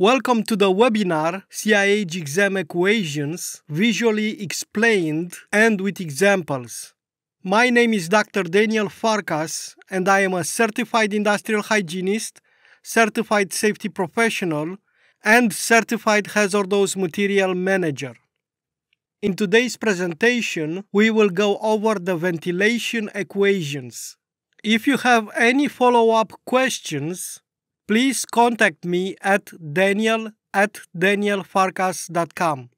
Welcome to the webinar CIH Exam Equations Visually Explained and with Examples. My name is Dr. Daniel Farcas and I am a certified industrial hygienist, certified safety professional, and certified hazardous material manager. In today's presentation, we will go over the ventilation equations. If you have any follow-up questions, please contact me at daniel at danielfarcas.com.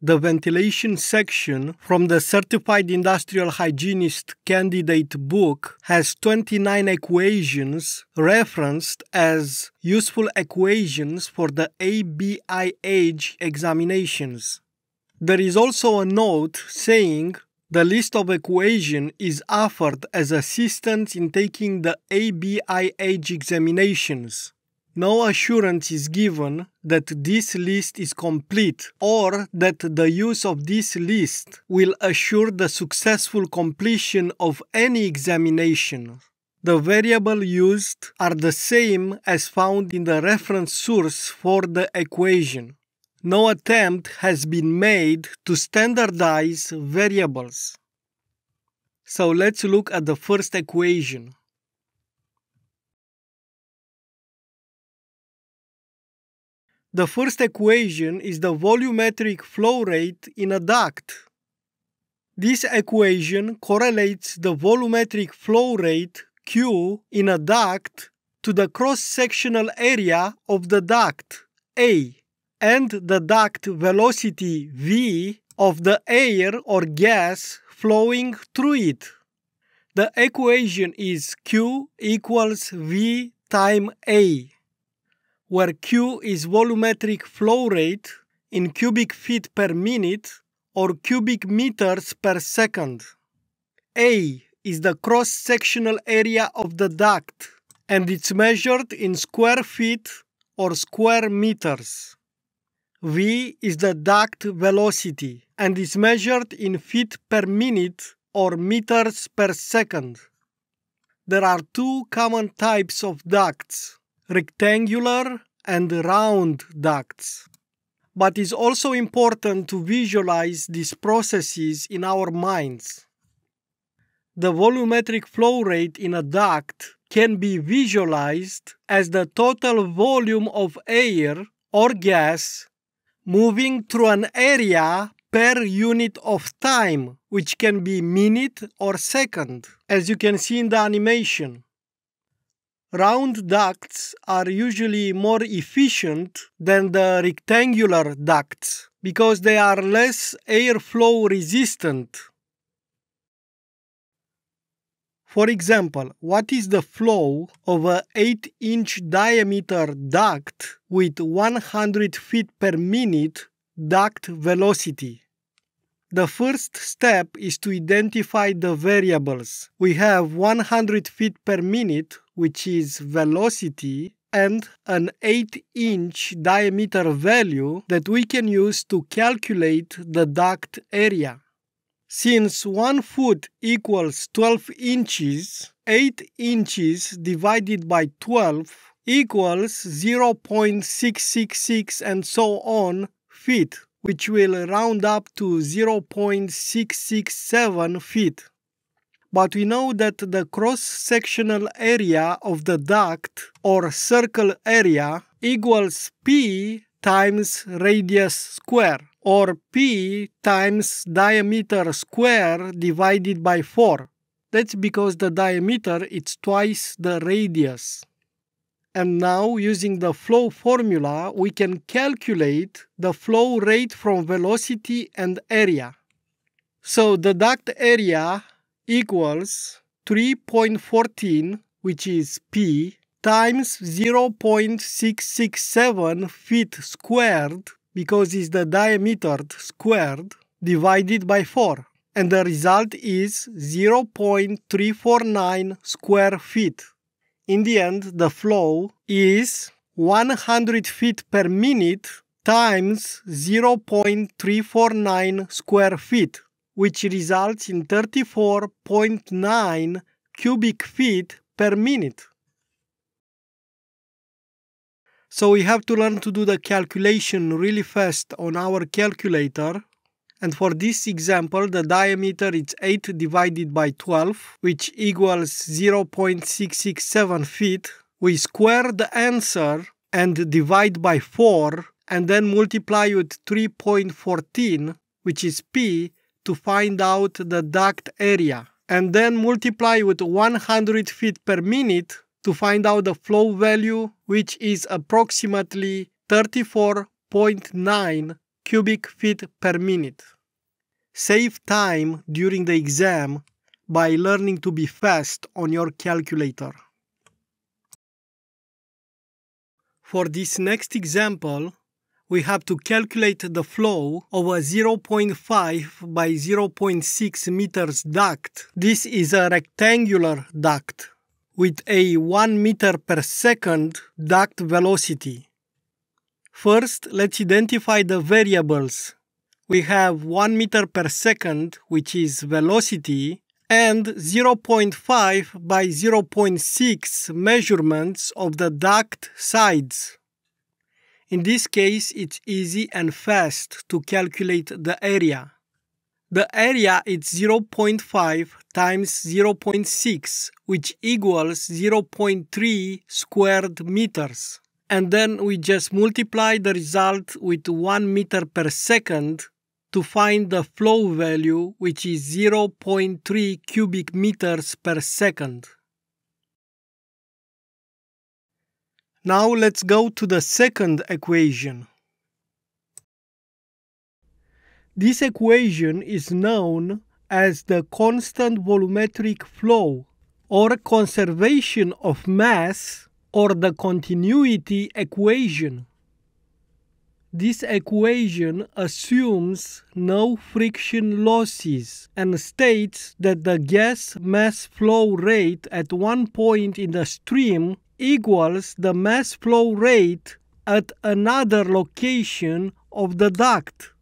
The ventilation section from the Certified Industrial Hygienist Candidate book has 29 equations referenced as useful equations for the ABIH examinations. There is also a note saying the list of equation is offered as assistance in taking the ABIH examinations no assurance is given that this list is complete or that the use of this list will assure the successful completion of any examination. The variable used are the same as found in the reference source for the equation. No attempt has been made to standardize variables. So let's look at the first equation. The first equation is the volumetric flow rate in a duct. This equation correlates the volumetric flow rate Q in a duct to the cross-sectional area of the duct A and the duct velocity V of the air or gas flowing through it. The equation is Q equals V times A where Q is volumetric flow rate in cubic feet per minute or cubic meters per second. A is the cross-sectional area of the duct and it's measured in square feet or square meters. V is the duct velocity and is measured in feet per minute or meters per second. There are two common types of ducts rectangular and round ducts. But it's also important to visualize these processes in our minds. The volumetric flow rate in a duct can be visualized as the total volume of air or gas moving through an area per unit of time, which can be minute or second, as you can see in the animation. Round ducts are usually more efficient than the rectangular ducts because they are less airflow resistant. For example, what is the flow of a 8 inch diameter duct with 100 feet per minute duct velocity? The first step is to identify the variables. We have 100 feet per minute, which is velocity, and an 8 inch diameter value that we can use to calculate the duct area. Since 1 foot equals 12 inches, 8 inches divided by 12 equals 0.666 and so on feet which will round up to 0.667 feet. But we know that the cross-sectional area of the duct or circle area equals P times radius square or P times diameter square divided by 4. That's because the diameter is twice the radius. And now using the flow formula, we can calculate the flow rate from velocity and area. So the duct area equals 3.14, which is P, times 0.667 feet squared, because it's the diameter squared, divided by 4. And the result is 0.349 square feet in the end, the flow is 100 feet per minute times 0.349 square feet, which results in 34.9 cubic feet per minute. So we have to learn to do the calculation really fast on our calculator. And for this example, the diameter is 8 divided by 12, which equals 0.667 feet. We square the answer and divide by 4 and then multiply with 3.14, which is P, to find out the duct area. And then multiply with 100 feet per minute to find out the flow value, which is approximately 34.9 cubic feet per minute. Save time during the exam by learning to be fast on your calculator. For this next example, we have to calculate the flow of a 0.5 by 0.6 meters duct. This is a rectangular duct with a 1 meter per second duct velocity. First, let's identify the variables. We have 1 meter per second, which is velocity, and 0.5 by 0.6 measurements of the duct sides. In this case, it's easy and fast to calculate the area. The area is 0.5 times 0.6, which equals 0.3 squared meters. And then we just multiply the result with 1 meter per second to find the flow value, which is 0.3 cubic meters per second. Now let's go to the second equation. This equation is known as the constant volumetric flow or conservation of mass or the continuity equation. This equation assumes no friction losses and states that the gas mass flow rate at one point in the stream equals the mass flow rate at another location of the duct.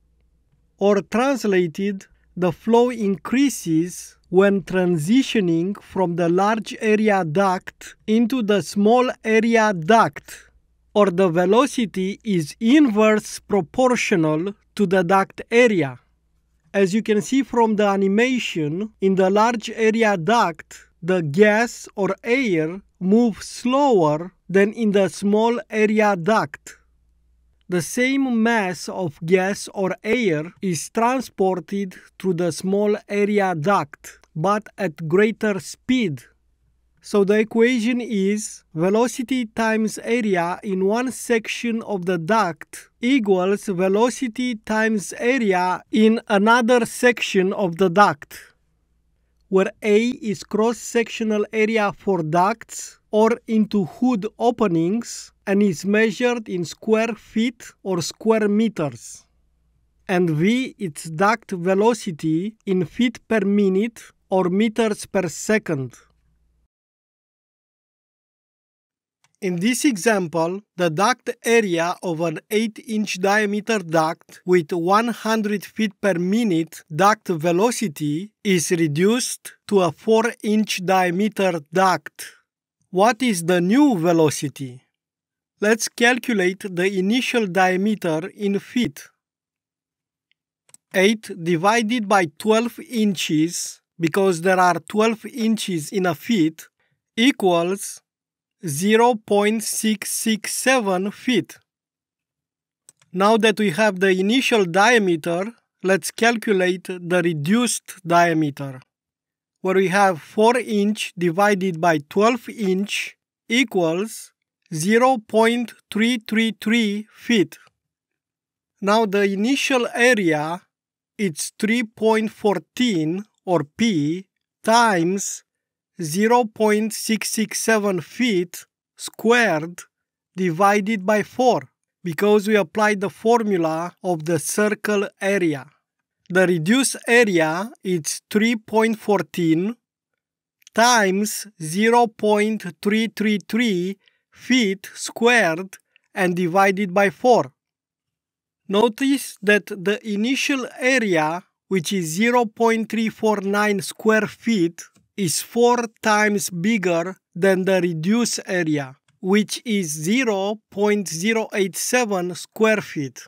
Or translated, the flow increases when transitioning from the large area duct into the small area duct or the velocity is inverse proportional to the duct area. As you can see from the animation, in the large area duct, the gas or air moves slower than in the small area duct. The same mass of gas or air is transported through the small area duct, but at greater speed. So the equation is velocity times area in one section of the duct equals velocity times area in another section of the duct, where A is cross-sectional area for ducts or into hood openings and is measured in square feet or square meters. And v its duct velocity in feet per minute or meters per second. In this example, the duct area of an 8-inch diameter duct with 100 feet per minute duct velocity is reduced to a 4-inch diameter duct what is the new velocity? Let's calculate the initial diameter in feet. 8 divided by 12 inches, because there are 12 inches in a feet, equals 0.667 feet. Now that we have the initial diameter, let's calculate the reduced diameter where we have 4 inch divided by 12 inch equals 0.333 feet. Now the initial area it's 3.14 or P times 0.667 feet squared divided by 4 because we applied the formula of the circle area. The reduced area is 3.14 times 0.333 feet squared and divided by 4. Notice that the initial area, which is 0.349 square feet, is 4 times bigger than the reduced area, which is 0.087 square feet.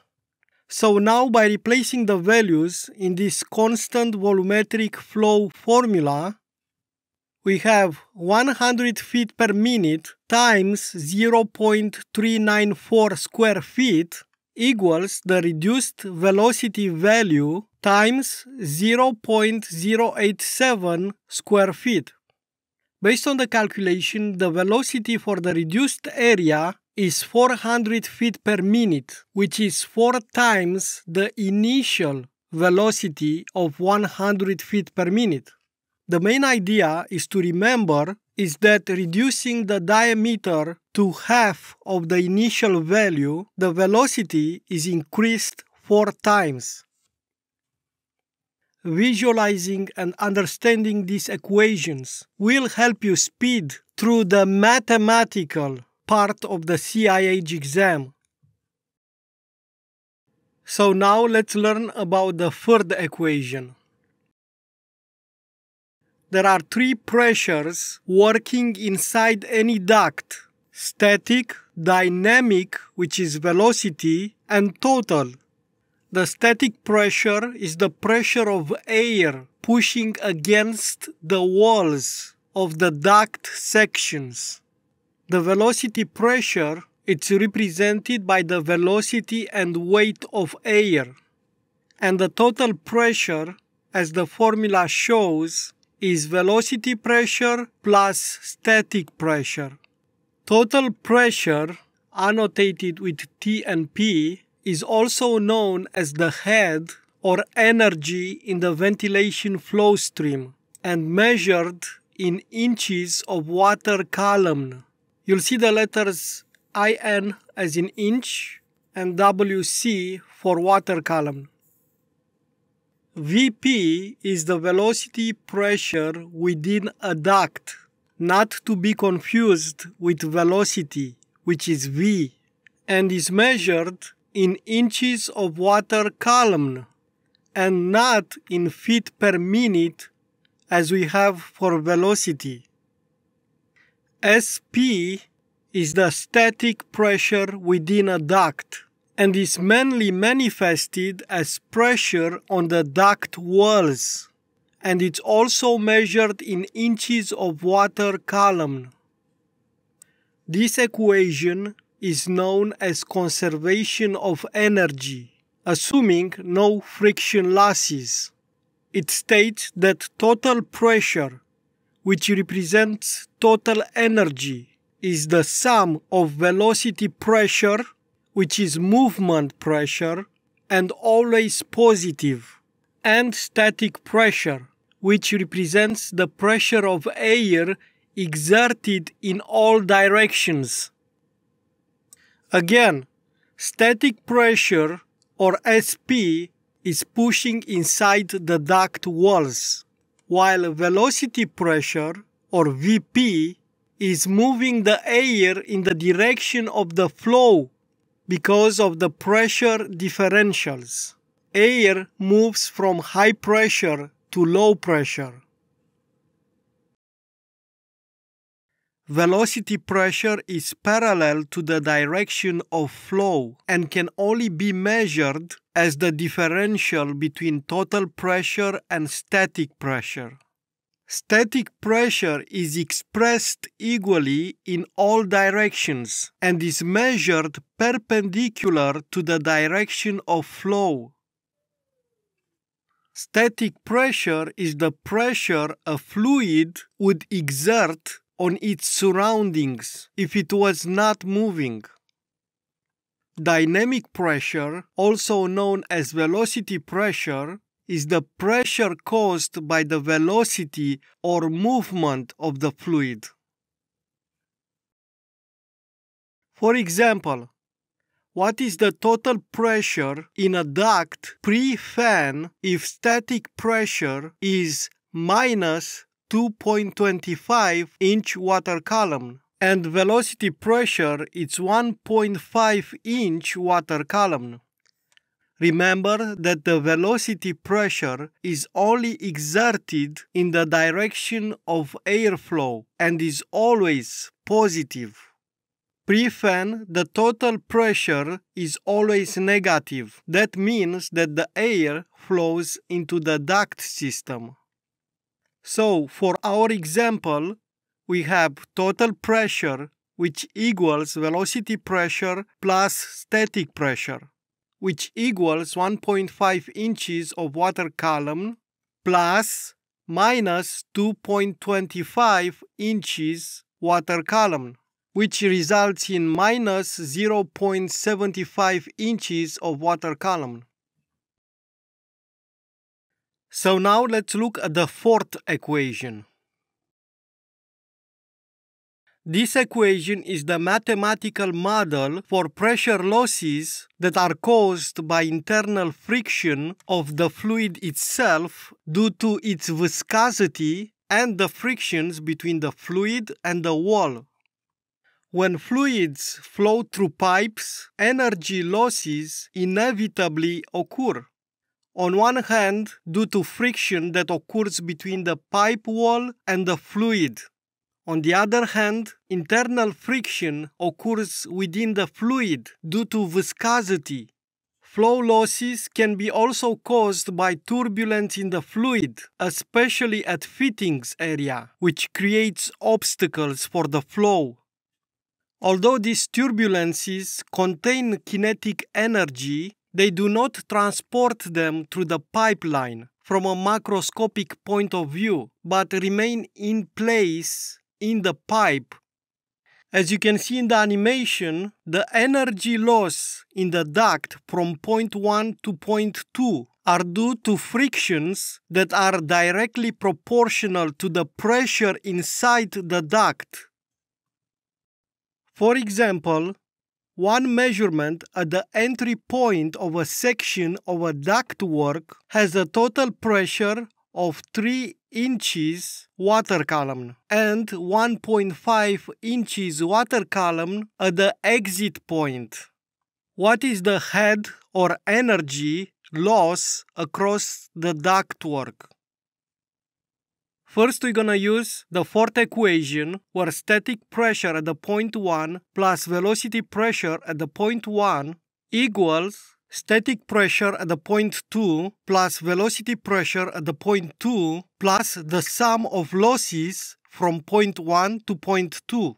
So now by replacing the values in this constant volumetric flow formula, we have 100 feet per minute times 0.394 square feet equals the reduced velocity value times 0.087 square feet. Based on the calculation, the velocity for the reduced area is 400 feet per minute, which is 4 times the initial velocity of 100 feet per minute. The main idea is to remember is that reducing the diameter to half of the initial value, the velocity is increased 4 times. Visualizing and understanding these equations will help you speed through the mathematical part of the CIH exam. So now let's learn about the third equation. There are three pressures working inside any duct. Static, dynamic, which is velocity, and total, the static pressure is the pressure of air pushing against the walls of the duct sections. The velocity pressure is represented by the velocity and weight of air. And the total pressure, as the formula shows, is velocity pressure plus static pressure. Total pressure, annotated with T and P, is also known as the head or energy in the ventilation flow stream and measured in inches of water column. You'll see the letters IN as in inch and WC for water column. VP is the velocity pressure within a duct, not to be confused with velocity, which is V, and is measured in inches of water column and not in feet per minute as we have for velocity. SP is the static pressure within a duct and is mainly manifested as pressure on the duct walls and it's also measured in inches of water column. This equation is known as conservation of energy, assuming no friction losses. It states that total pressure, which represents total energy, is the sum of velocity pressure, which is movement pressure, and always positive, and static pressure, which represents the pressure of air exerted in all directions. Again, static pressure or SP is pushing inside the duct walls, while velocity pressure or VP is moving the air in the direction of the flow because of the pressure differentials. Air moves from high pressure to low pressure. Velocity pressure is parallel to the direction of flow and can only be measured as the differential between total pressure and static pressure. Static pressure is expressed equally in all directions and is measured perpendicular to the direction of flow. Static pressure is the pressure a fluid would exert on its surroundings if it was not moving. Dynamic pressure, also known as velocity pressure, is the pressure caused by the velocity or movement of the fluid. For example, what is the total pressure in a duct pre-fan if static pressure is minus 2.25 inch water column and velocity pressure is 1.5 inch water column. Remember that the velocity pressure is only exerted in the direction of airflow and is always positive. Pre-fan, the total pressure is always negative. That means that the air flows into the duct system. So, for our example, we have total pressure which equals velocity pressure plus static pressure, which equals 1.5 inches of water column plus minus 2.25 inches water column, which results in minus 0.75 inches of water column. So now let's look at the fourth equation. This equation is the mathematical model for pressure losses that are caused by internal friction of the fluid itself due to its viscosity and the frictions between the fluid and the wall. When fluids flow through pipes, energy losses inevitably occur. On one hand, due to friction that occurs between the pipe wall and the fluid, on the other hand, internal friction occurs within the fluid due to viscosity. Flow losses can be also caused by turbulence in the fluid, especially at fittings area, which creates obstacles for the flow. Although these turbulences contain kinetic energy, they do not transport them through the pipeline from a macroscopic point of view, but remain in place in the pipe. As you can see in the animation, the energy loss in the duct from point 1 to point 2 are due to frictions that are directly proportional to the pressure inside the duct. For example, one measurement at the entry point of a section of a ductwork has a total pressure of 3 inches water column and 1.5 inches water column at the exit point. What is the head or energy loss across the ductwork? First, we're gonna use the fourth equation where static pressure at the point 1 plus velocity pressure at the point 1 equals static pressure at the point 2 plus velocity pressure at the point 2 plus the sum of losses from point 1 to point 2.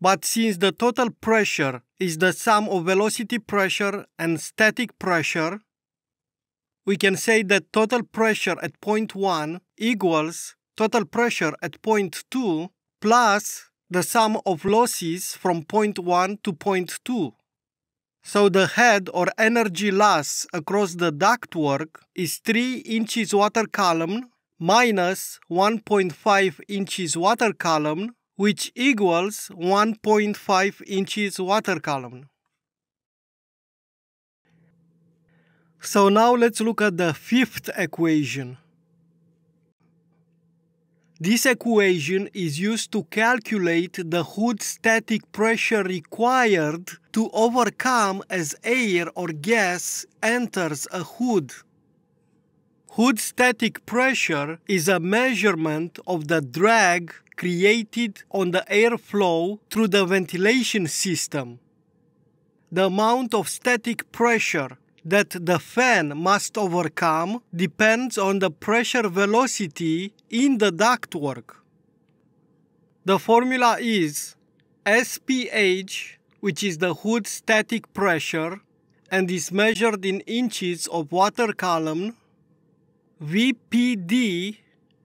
But since the total pressure is the sum of velocity pressure and static pressure, we can say that total pressure at point 1 equals total pressure at point 2 plus the sum of losses from point 1 to point 2. So the head or energy loss across the ductwork is 3 inches water column minus 1.5 inches water column which equals 1.5 inches water column. So now let's look at the fifth equation. This equation is used to calculate the hood static pressure required to overcome as air or gas enters a hood. Hood static pressure is a measurement of the drag created on the airflow through the ventilation system. The amount of static pressure that the fan must overcome depends on the pressure velocity in the ductwork. The formula is SPH, which is the hood static pressure and is measured in inches of water column, VPD,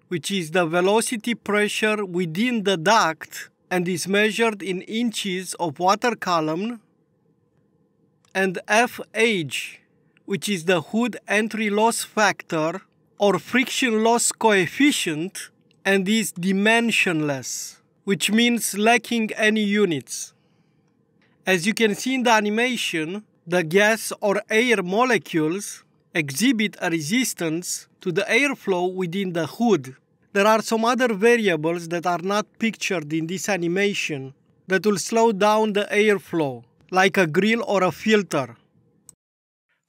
which is the velocity pressure within the duct and is measured in inches of water column, and FH, which is the hood entry loss factor or friction loss coefficient and is dimensionless, which means lacking any units. As you can see in the animation, the gas or air molecules exhibit a resistance to the airflow within the hood. There are some other variables that are not pictured in this animation that will slow down the airflow, like a grill or a filter.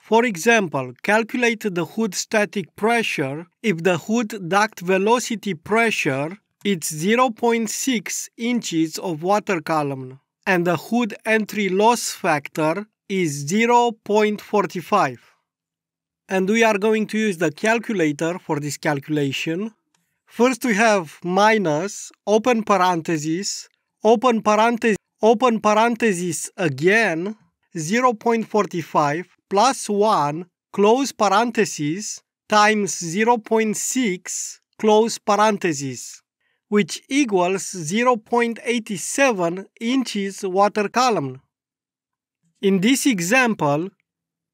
For example, calculate the hood static pressure if the hood duct velocity pressure is 0.6 inches of water column and the hood entry loss factor is 0.45. And we are going to use the calculator for this calculation. First we have minus, open parentheses, open parentheses, open parentheses again, 0.45 plus 1, close parentheses, times 0.6, close parentheses which equals 0.87 inches water column. In this example,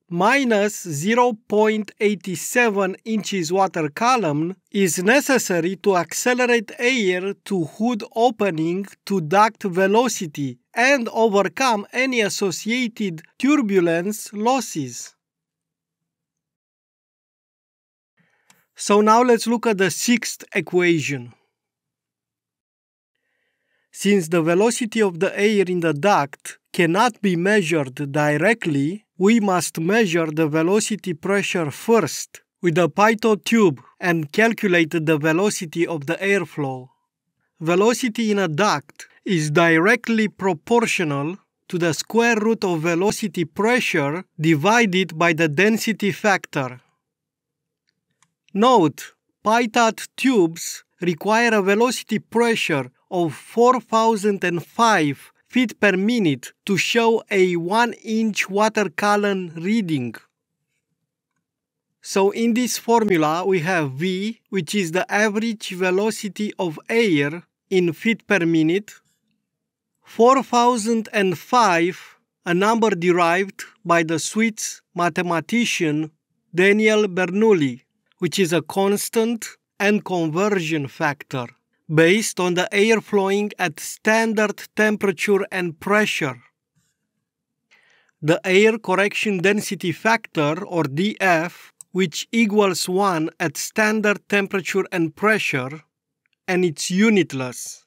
minus 0.87 inches water column is necessary to accelerate air to hood opening to duct velocity and overcome any associated turbulence losses. So now let's look at the sixth equation. Since the velocity of the air in the duct cannot be measured directly, we must measure the velocity pressure first with a pitot tube and calculate the velocity of the airflow. Velocity in a duct is directly proportional to the square root of velocity pressure divided by the density factor. Note, pitot tubes require a velocity pressure of 4005 feet per minute to show a 1 inch water column reading. So in this formula we have V, which is the average velocity of air in feet per minute, 4005, a number derived by the Swiss mathematician Daniel Bernoulli, which is a constant and conversion factor based on the air flowing at standard temperature and pressure. The air correction density factor or DF which equals 1 at standard temperature and pressure and it's unitless.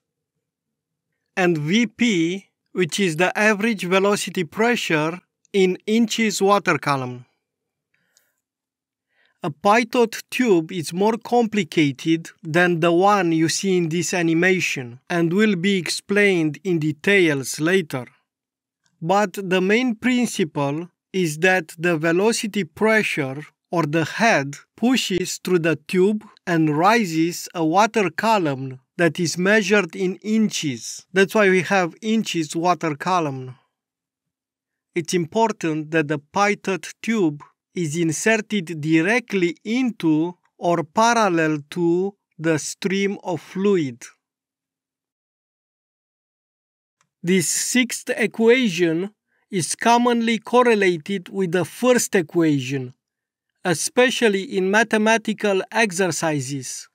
And VP which is the average velocity pressure in inches water column. A pitot tube is more complicated than the one you see in this animation and will be explained in details later. But the main principle is that the velocity pressure or the head pushes through the tube and rises a water column that is measured in inches. That's why we have inches water column. It's important that the pitot tube is inserted directly into or parallel to the stream of fluid. This sixth equation is commonly correlated with the first equation, especially in mathematical exercises.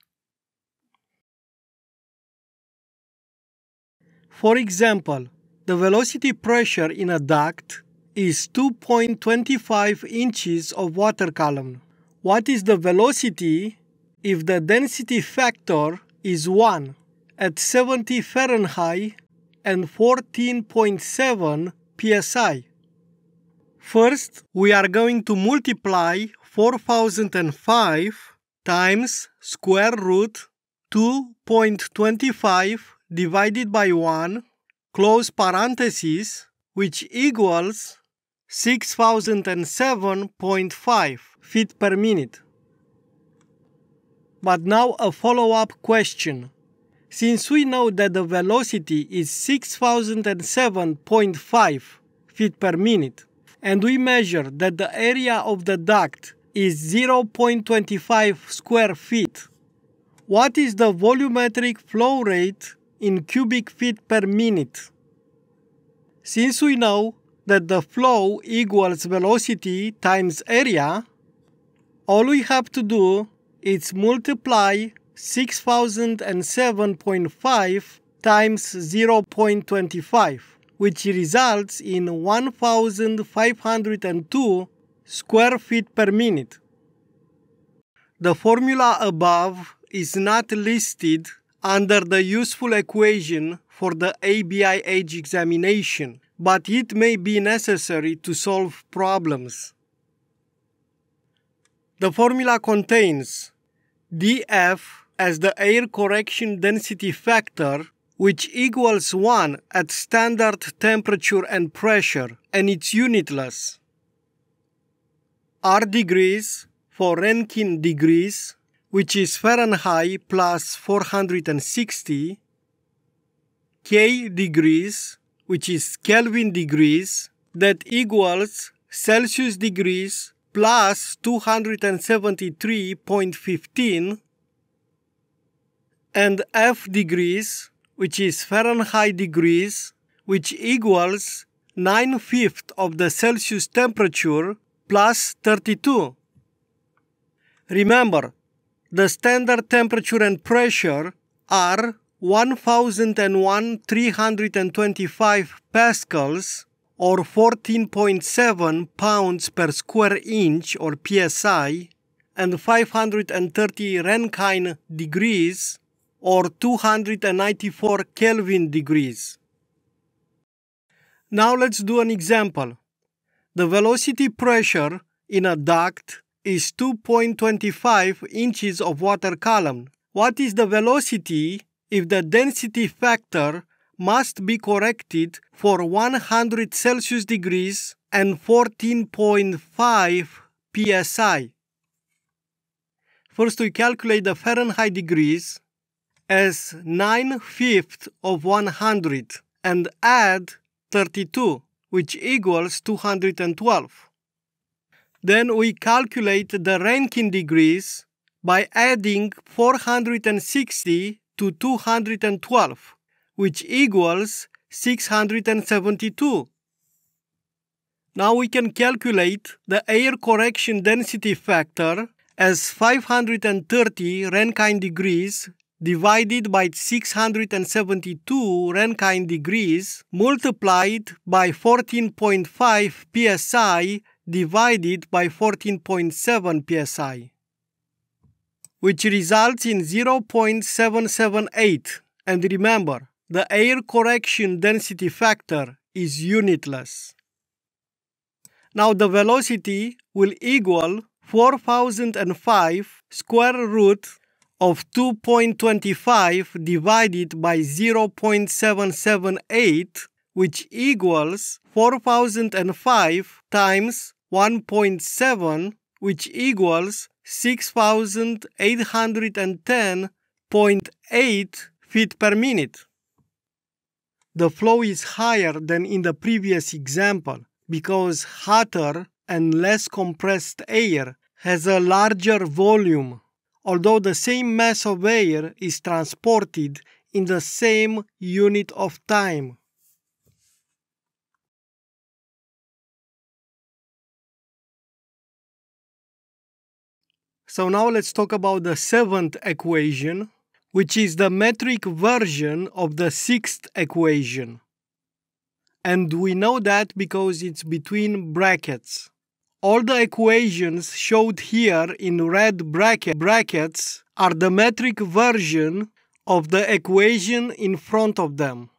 For example, the velocity pressure in a duct is 2.25 inches of water column. What is the velocity if the density factor is 1 at 70 Fahrenheit and 14.7 psi? First, we are going to multiply 4005 times square root 2.25 divided by 1 close parentheses which equals 6007.5 feet per minute. But now a follow-up question. Since we know that the velocity is 6007.5 feet per minute, and we measure that the area of the duct is 0.25 square feet, what is the volumetric flow rate in cubic feet per minute? Since we know that the flow equals velocity times area, all we have to do is multiply 6007.5 times 0.25, which results in 1502 square feet per minute. The formula above is not listed under the useful equation for the ABIH examination but it may be necessary to solve problems. The formula contains dF as the air correction density factor which equals 1 at standard temperature and pressure, and it's unitless. R degrees for Rankine degrees, which is Fahrenheit plus 460, K degrees, which is Kelvin degrees, that equals Celsius degrees plus 273.15 and F degrees, which is Fahrenheit degrees, which equals 9 fifths of the Celsius temperature plus 32. Remember, the standard temperature and pressure are 1001 325 pascals or 14.7 pounds per square inch or psi and 530 Rankine degrees or 294 Kelvin degrees. Now let's do an example. The velocity pressure in a duct is 2.25 inches of water column. What is the velocity if the density factor must be corrected for 100 Celsius degrees and 14.5 psi. First we calculate the Fahrenheit degrees as 9 fifths of 100 and add 32 which equals 212. Then we calculate the Rankine degrees by adding 460 to 212 which equals 672. Now we can calculate the air correction density factor as 530 Rankine degrees divided by 672 Rankine degrees multiplied by 14.5 psi divided by 14.7 psi, which results in 0.778. And remember, the air correction density factor is unitless. Now the velocity will equal 4005 square root of 2.25 divided by 0.778 which equals 4005 times 1.7 which equals 6810.8 feet per minute. The flow is higher than in the previous example because hotter and less compressed air has a larger volume, although the same mass of air is transported in the same unit of time. So now let's talk about the seventh equation, which is the metric version of the sixth equation. And we know that because it's between brackets. All the equations showed here in red bracket brackets are the metric version of the equation in front of them.